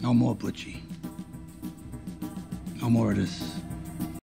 No more Butchie. No more of this